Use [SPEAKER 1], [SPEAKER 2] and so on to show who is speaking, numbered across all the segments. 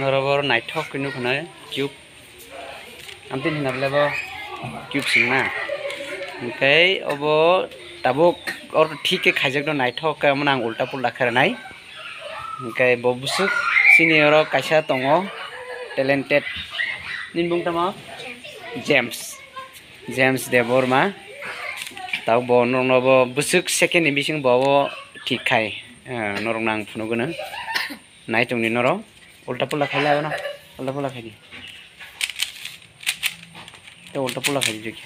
[SPEAKER 1] नरबर नाइथक किनु खना cube आमतिन हिनाब्लाबो cube सिंना ओमफ्राय अब दाबो और ठीक खाइजाक दं नाइथक कामोन आं उल्टा पुल्टा खारनाय ओमफ्राय बबुसुक सिनियर काइसा दङ टेलेन्टेड निन बुंतामा जेम्स जेम्स देबरमा दाउ ब नरनाबो बुसुक सेकेन्ड बिसिं बावो ठीक खाय नरं नां फुनुगोनो नाइटंनि नर উল্টা পোল্টা খাইলে হবে না? উল্টা পোল্টা খাই দিই তো উল্টা পোল্টা খাই দিই দেখি।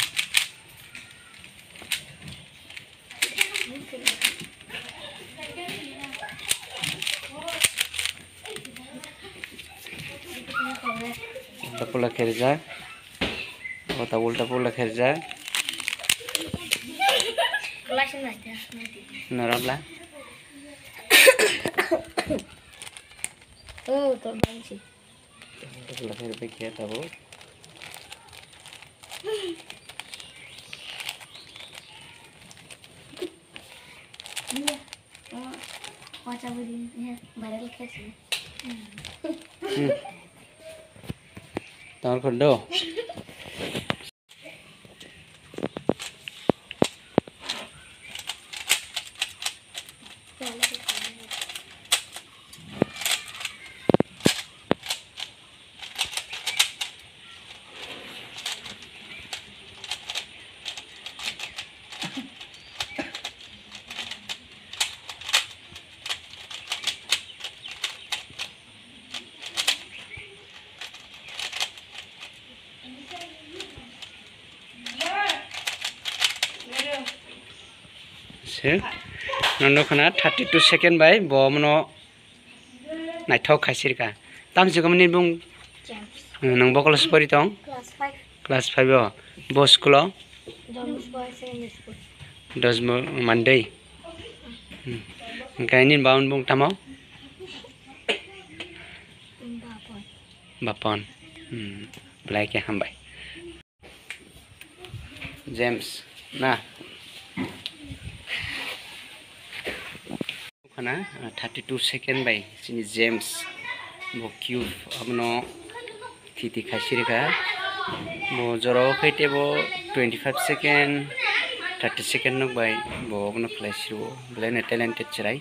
[SPEAKER 1] উল্টা পোল্টা খেয়ে যায়। কথা উল্টা পোল্টা
[SPEAKER 2] খেয়ে যায়। না
[SPEAKER 1] রাবলা Ừ, tôi đang chỉ. Tôi làm
[SPEAKER 2] việc kia tao bố.
[SPEAKER 1] Hoa chào bố đi, bà đã lấy kia Tao còn đâu. Thank. खाइसिरका तामसिखौ बुं
[SPEAKER 2] চ্যাম্পস
[SPEAKER 1] नोंबो क्लास परि दं
[SPEAKER 2] ক্লাস ফাইভ
[SPEAKER 1] क्लास फाइभआव ब स्कुलाव
[SPEAKER 2] জন্মস বয় সেকেন্ডারি স্কুল
[SPEAKER 1] दस मान्दै ओंखायनो बाउन बुं तामाव
[SPEAKER 2] বাপন
[SPEAKER 1] बापन ब्लाइके हामबाय जेम्स ना खाना थार्टि टु सेकेन्ड बाय जोंनि जेम्स ब किउब आपनो थिति खासिरिखा ब जराव फैते ब twenty five second thirty second नुबाय ब आपनो फ्लाइसिरो ब्लाइनो टेलेन्टेड चिराय